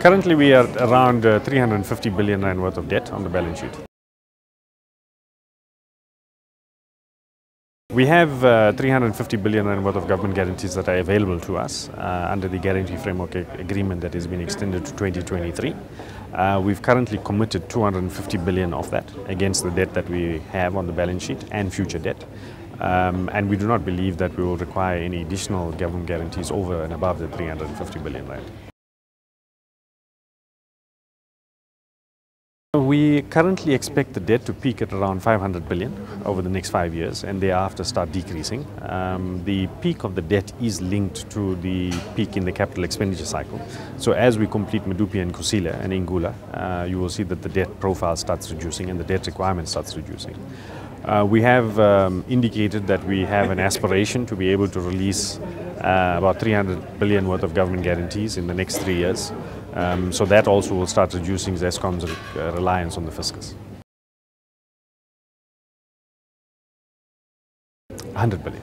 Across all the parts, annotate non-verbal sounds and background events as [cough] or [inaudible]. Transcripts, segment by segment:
Currently, we are around uh, 350 billion rand worth of debt on the balance sheet. We have uh, 350 billion rand worth of government guarantees that are available to us uh, under the guarantee framework agreement that has been extended to 2023. Uh, we've currently committed 250 billion of that against the debt that we have on the balance sheet and future debt. Um, and we do not believe that we will require any additional government guarantees over and above the 350 billion rand. We currently expect the debt to peak at around 500 billion over the next five years and thereafter start decreasing. Um, the peak of the debt is linked to the peak in the capital expenditure cycle. So as we complete Medupi and Kusile and Ingula, uh, you will see that the debt profile starts reducing and the debt requirement starts reducing. Uh, we have um, indicated that we have an aspiration to be able to release uh, about 300 billion worth of government guarantees in the next three years. Um, so that also will start reducing Eskom's uh, reliance on the fiscus. 100 billion.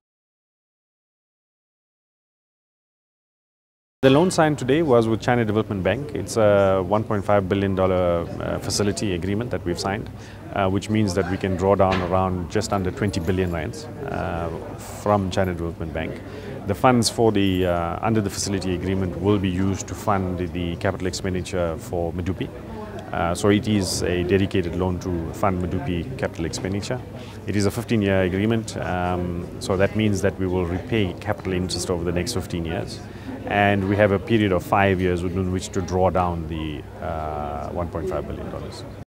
The loan signed today was with China Development Bank. It's a $1.5 billion uh, facility agreement that we've signed, uh, which means that we can draw down around just under 20 billion rands uh, from China Development Bank. The funds for the uh, under the facility agreement will be used to fund the capital expenditure for Medupi. Uh, so it is a dedicated loan to fund Medupi capital expenditure. It is a 15-year agreement, um, so that means that we will repay capital interest over the next 15 years and we have a period of five years within which to draw down the uh, $1.5 billion.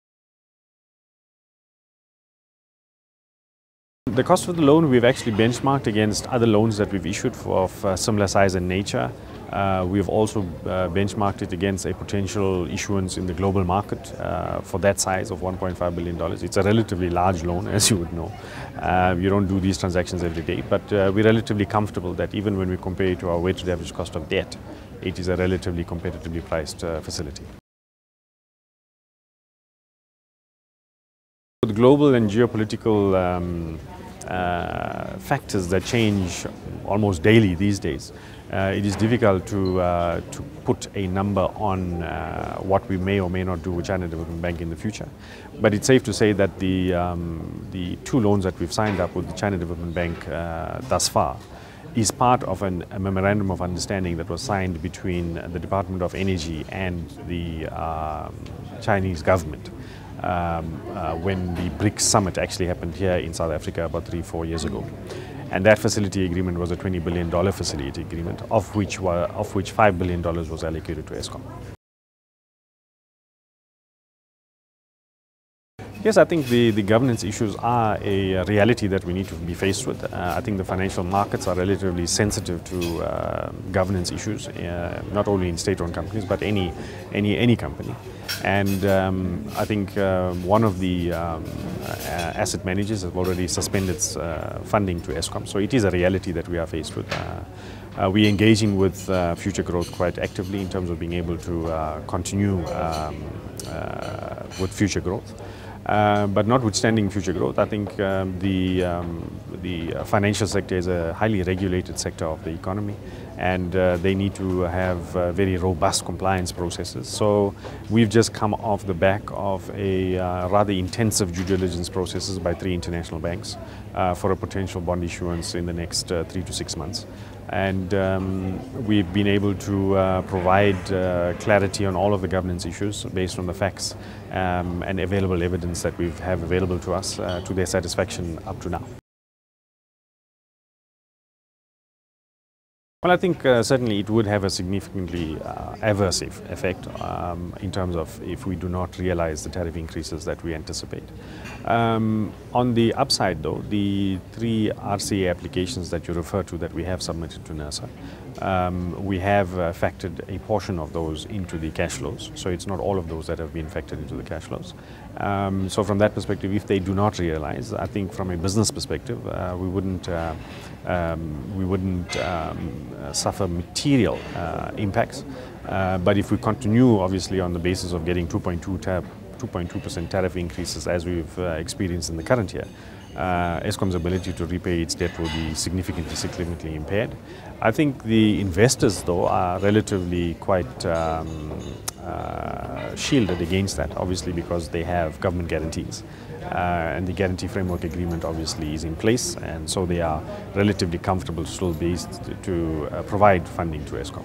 The cost of the loan we've actually benchmarked against other loans that we've issued for, of uh, similar size and nature. Uh, we've also uh, benchmarked it against a potential issuance in the global market uh, for that size of $1.5 billion. It's a relatively large loan, [laughs] as you would know. Uh, you don't do these transactions every day, but uh, we're relatively comfortable that even when we compare it to our weighted average cost of debt, it is a relatively competitively priced uh, facility. The global and geopolitical um, uh, factors that change almost daily these days. Uh, it is difficult to, uh, to put a number on uh, what we may or may not do with China Development Bank in the future. But it's safe to say that the, um, the two loans that we've signed up with the China Development Bank uh, thus far is part of an, a memorandum of understanding that was signed between the Department of Energy and the um, Chinese government um, uh, when the BRICS summit actually happened here in South Africa about three, four years ago. And that facility agreement was a $20 billion facility agreement, of which, were, of which $5 billion was allocated to Eskom. Yes, I think the, the governance issues are a reality that we need to be faced with. Uh, I think the financial markets are relatively sensitive to uh, governance issues, uh, not only in state-owned companies, but any, any, any company. And um, I think uh, one of the um, uh, asset managers has already suspended uh, funding to Eskom. So it is a reality that we are faced with. Uh, we're engaging with uh, Futuregrowth quite actively in terms of being able to uh, continue um, with Futuregrowth. Uh, but notwithstanding Futuregrowth, I think um, the, um, the financial sector is a highly regulated sector of the economy and uh, they need to have uh, very robust compliance processes. So we've just come off the back of a uh, rather intensive due diligence processes by three international banks uh, for a potential bond issuance in the next three to six months and um, we've been able to uh, provide uh, clarity on all of the governance issues based on the facts um, and available evidence that we have available to us uh, to their satisfaction up to now. Well, I think uh, certainly it would have a significantly uh, adverse effect um, in terms of if we do not realize the tariff increases that we anticipate. Um, on the upside, though, the three RCA applications that you refer to that we have submitted to NERSA, um, we have uh, factored a portion of those into the cash flows. So it's not all of those that have been factored into the cash flows. Um, so from that perspective, if they do not realize, I think from a business perspective, uh, we wouldn't uh, um, we wouldn't um, uh, suffer material uh, impacts. Uh, but if we continue, obviously, on the basis of getting 2.2 tab 2.2% tariff increases as we've uh, experienced in the current year, uh, Eskom's ability to repay its debt will be significantly, significantly impaired. I think the investors, though, are relatively quite um, uh, shielded against that, obviously because they have government guarantees. Uh, and the guarantee framework agreement obviously is in place, and so they are relatively comfortable still based to uh, provide funding to Eskom.